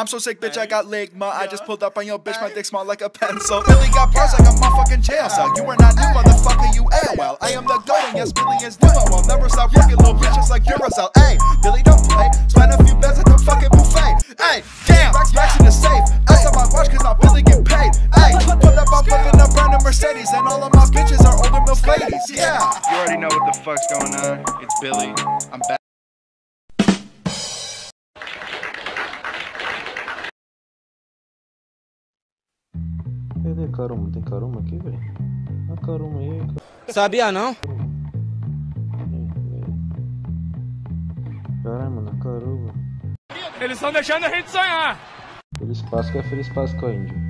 I'm so sick, bitch, I got ligma. I just pulled up on your bitch, my dick small like a pencil. Billy got bars like a motherfucking jail cell. You are not new, motherfucker, you ain't well. I am the goat, and yes, Billy is new. I will never stop working, little bitches like Duracell. Hey, Billy, don't play. Spend a few bets at the fucking buffet. Hey, damn, racks, racks in the safe. Ice on my watch, cause not Billy get paid. Hey, put up, I'm flipping a brand new Mercedes, and all of my bitches are older milf ladies. Yeah. You already know what the fuck's going on. It's Billy. I'm back. Cadê caruma? Tem caruma aqui, velho? A caruma aí, cara. Sabia não? Caralho, mano, a caruma. Eles estão deixando a gente sonhar. Feliz Páscoa é Feliz Páscoa, índio.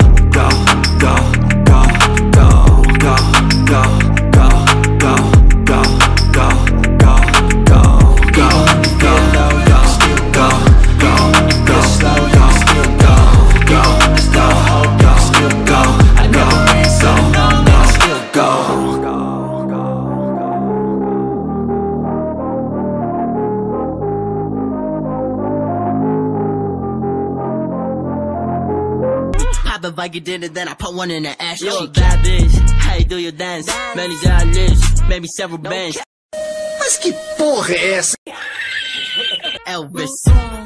Pop a bike, you did it, then I put one in the ass. Yo, bad bitch, how you do your dance? Many dry lips, maybe several bands. Mas que porra é essa? Elvis.